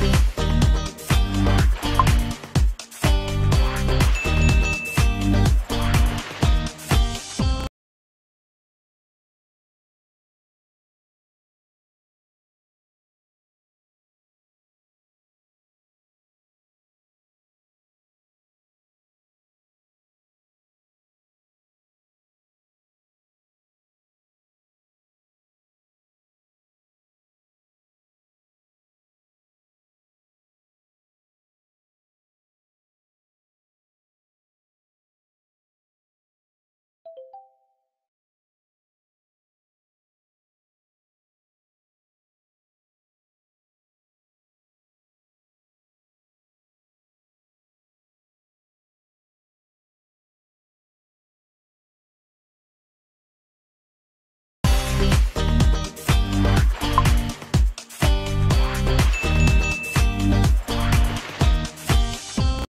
Beat.